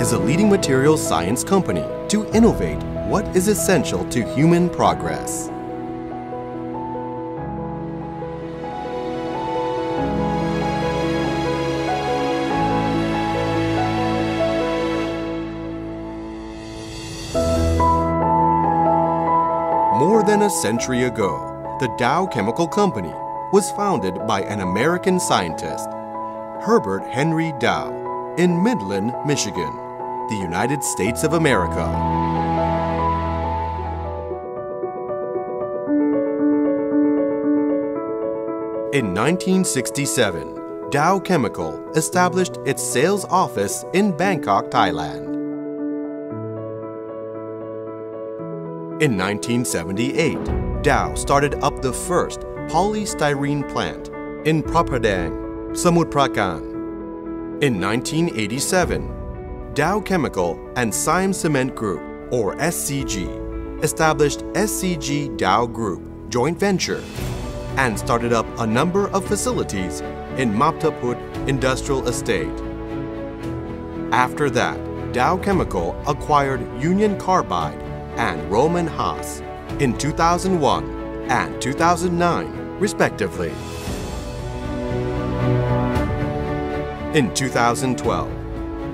is a leading materials science company to innovate what is essential to human progress. More than a century ago, the Dow Chemical Company was founded by an American scientist, Herbert Henry Dow, in Midland, Michigan, the United States of America. In 1967, Dow Chemical established its sales office in Bangkok, Thailand. In 1978, Dow started up the first polystyrene plant in Phra Pradaeng, Samut Prakan. In 1987, Dow Chemical and Siam Cement Group, or SCG, established SCG Dow Group joint venture and started up a number of facilities in Map Ta Phut Industrial Estate. After that, Dow Chemical acquired Union Carbide and Rohm and Haas in 2001 and 2009, respectively. In 2012,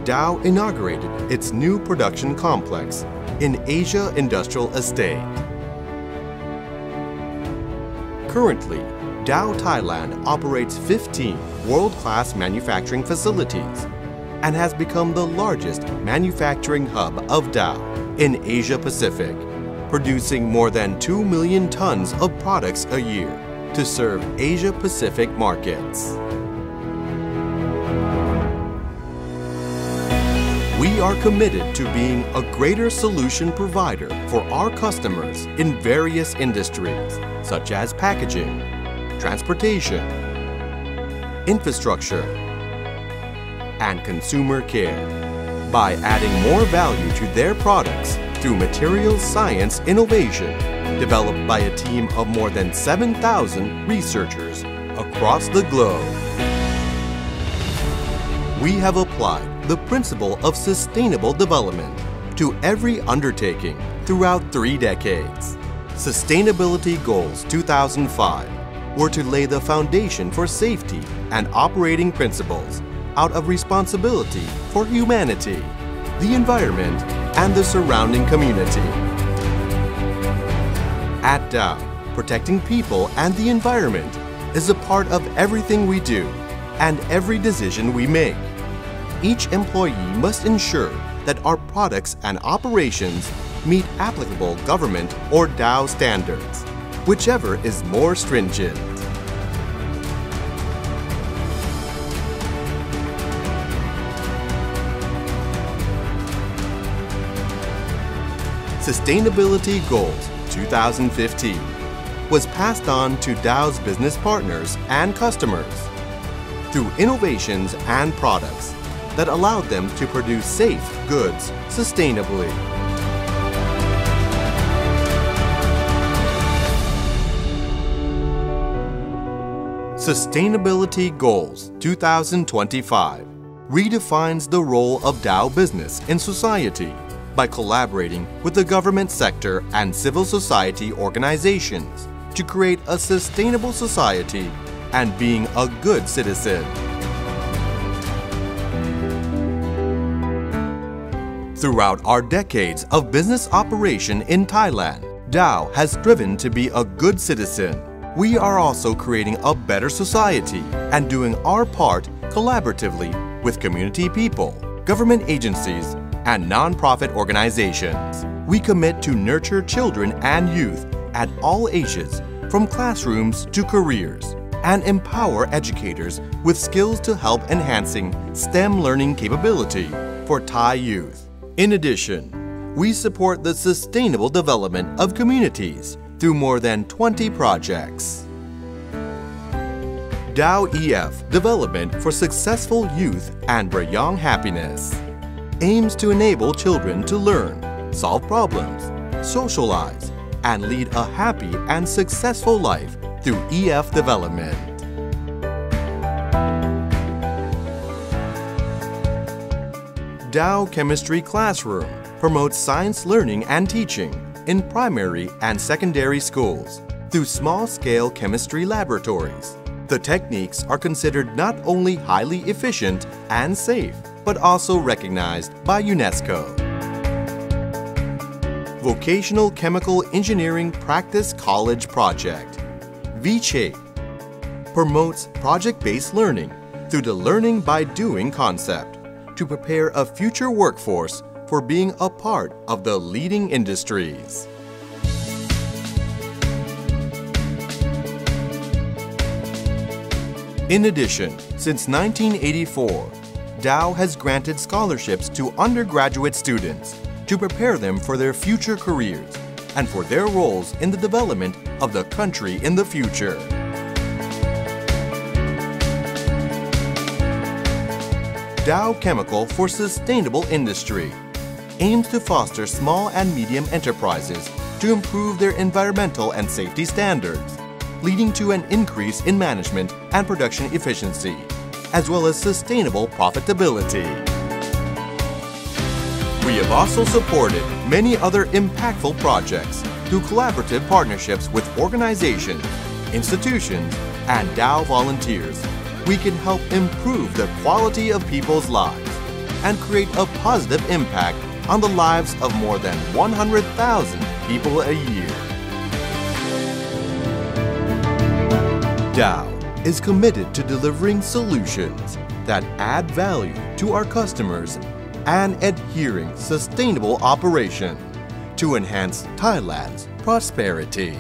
Dow inaugurated its new production complex in Asia Industrial Estate. Currently, Dow Thailand operates 15 world-class manufacturing facilities and has become the largest manufacturing hub of Dow in Asia Pacific, producing more than 2 million tons of products a year to serve Asia Pacific markets. We are committed to being a greater solution provider for our customers in various industries, such as packaging, transportation, infrastructure, and consumer care by adding more value to their products through materials science innovation developed by a team of more than 7,000 researchers across the globe. We have applied the principle of sustainable development to every undertaking throughout three decades. Sustainability Goals 2005 were to lay the foundation for safety and operating principles out of responsibility for humanity, the environment, and the surrounding community. At Dow, protecting people and the environment is a part of everything we do and every decision we make. Each employee must ensure that our products and operations meet applicable government or Dow standards, whichever is more stringent. Sustainability Goals 2015 was passed on to Dow's business partners and customers through innovations and products that allowed them to produce safe goods sustainably. Sustainability Goals 2025 redefines the role of Dow business in society by collaborating with the government sector and civil society organizations to create a sustainable society and being a good citizen. Throughout our decades of business operation in Thailand, Dow has striven to be a good citizen. We are also creating a better society and doing our part collaboratively with community people, government agencies, and nonprofit organizations. We commit to nurture children and youth at all ages, from classrooms to careers, and empower educators with skills to help enhancing STEM learning capability for Thai youth. In addition, we support the sustainable development of communities through more than 20 projects. Dow EF Development for Successful Youth and Rayong Happiness aims to enable children to learn, solve problems, socialize, and lead a happy and successful life through EF development. Dow Chemistry Classroom promotes science learning and teaching in primary and secondary schools through small-scale chemistry laboratories. The techniques are considered not only highly efficient and safe, but also recognized by UNESCO. Vocational Chemical Engineering Practice College Project VCHAPE promotes project-based learning through the learning by doing concept to prepare a future workforce for being a part of the leading industries. In addition, since 1984, Dow has granted scholarships to undergraduate students to prepare them for their future careers and for their roles in the development of the country in the future. Dow Chemical for Sustainable Industry aims to foster small and medium enterprises to improve their environmental and safety standards leading to an increase in management and production efficiency, as well as sustainable profitability. We have also supported many other impactful projects through collaborative partnerships with organizations, institutions, and Dow volunteers. We can help improve the quality of people's lives and create a positive impact on the lives of more than 100,000 people a year. Dow is committed to delivering solutions that add value to our customers and adhering sustainable operation to enhance Thailand's prosperity.